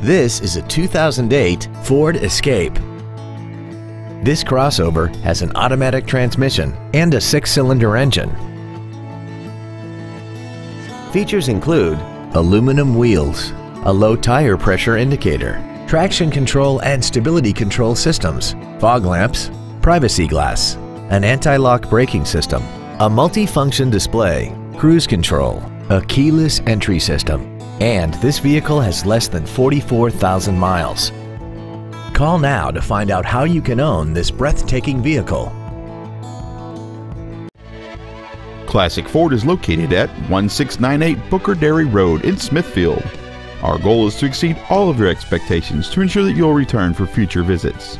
This is a 2008 Ford Escape. This crossover has an automatic transmission and a six-cylinder engine. Features include aluminum wheels, a low tire pressure indicator, traction control and stability control systems, fog lamps, privacy glass, an anti-lock braking system, a multi-function display, cruise control, a keyless entry system, and this vehicle has less than 44,000 miles. Call now to find out how you can own this breathtaking vehicle. Classic Ford is located at 1698 Booker Dairy Road in Smithfield. Our goal is to exceed all of your expectations to ensure that you'll return for future visits.